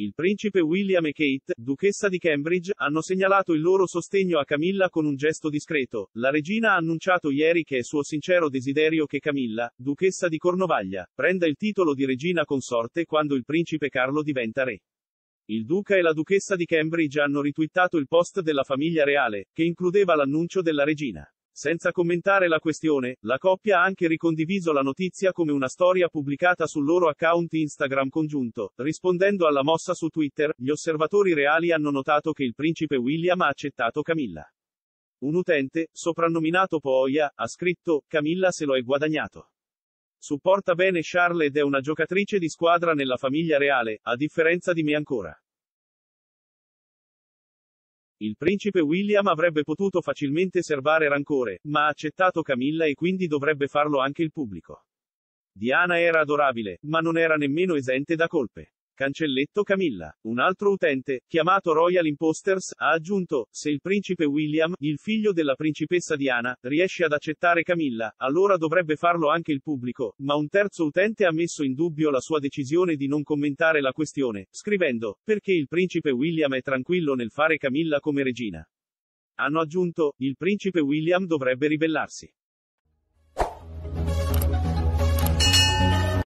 Il principe William e Kate, duchessa di Cambridge, hanno segnalato il loro sostegno a Camilla con un gesto discreto. La regina ha annunciato ieri che è suo sincero desiderio che Camilla, duchessa di Cornovaglia, prenda il titolo di regina consorte quando il principe Carlo diventa re. Il duca e la duchessa di Cambridge hanno ritwittato il post della famiglia reale, che includeva l'annuncio della regina. Senza commentare la questione, la coppia ha anche ricondiviso la notizia come una storia pubblicata sul loro account Instagram congiunto. Rispondendo alla mossa su Twitter, gli osservatori reali hanno notato che il principe William ha accettato Camilla. Un utente, soprannominato Pooia, ha scritto: Camilla se lo è guadagnato. Supporta bene Charles ed è una giocatrice di squadra nella famiglia reale, a differenza di me ancora. Il principe William avrebbe potuto facilmente serbare rancore, ma ha accettato Camilla e quindi dovrebbe farlo anche il pubblico. Diana era adorabile, ma non era nemmeno esente da colpe. Cancelletto Camilla. Un altro utente, chiamato Royal Imposters, ha aggiunto, se il principe William, il figlio della principessa Diana, riesce ad accettare Camilla, allora dovrebbe farlo anche il pubblico, ma un terzo utente ha messo in dubbio la sua decisione di non commentare la questione, scrivendo, perché il principe William è tranquillo nel fare Camilla come regina. Hanno aggiunto, il principe William dovrebbe ribellarsi.